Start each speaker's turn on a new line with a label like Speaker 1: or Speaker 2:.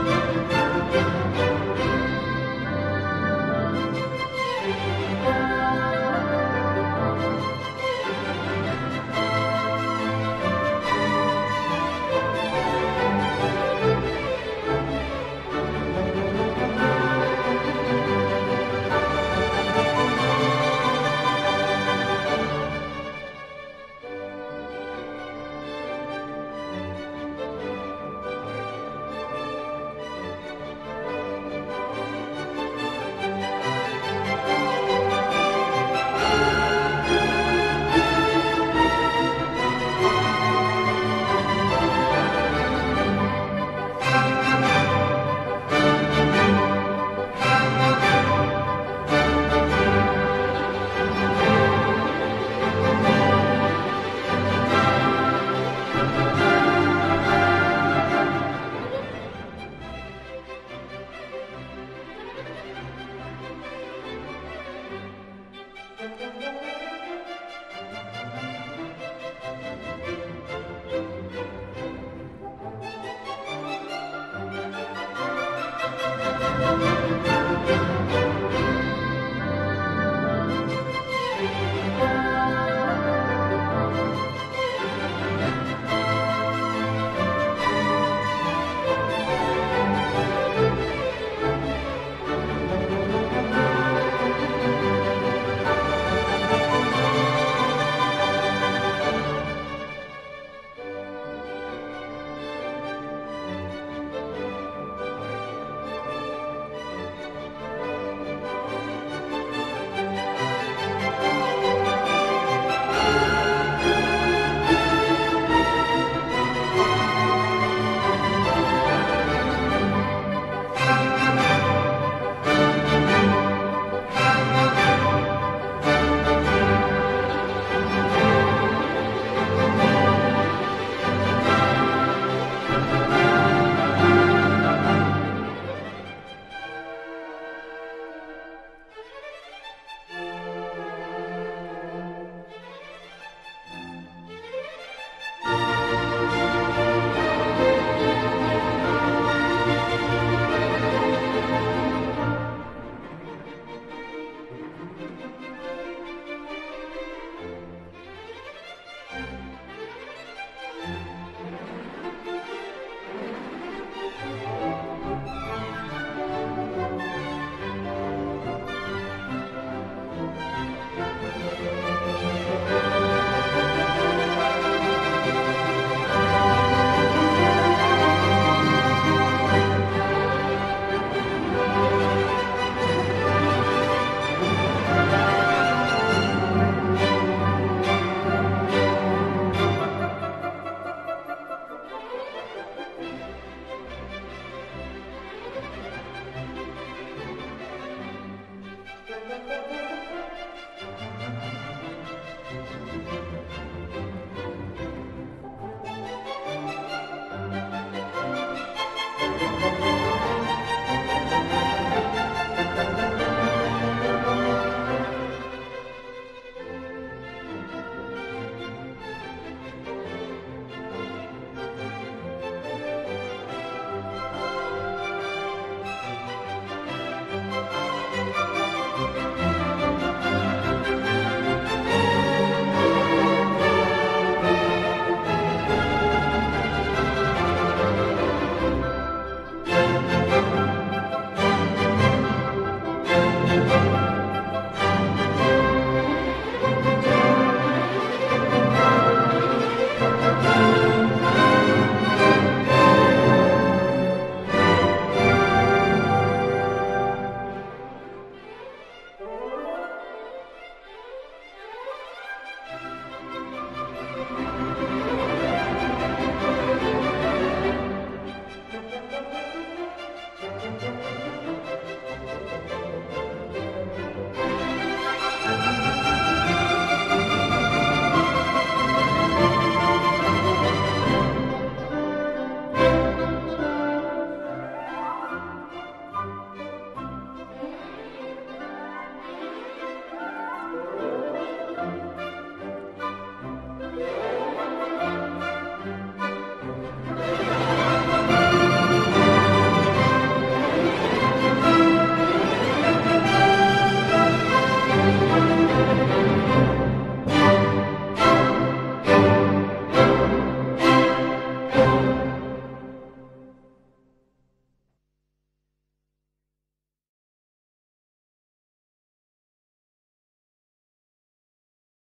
Speaker 1: Música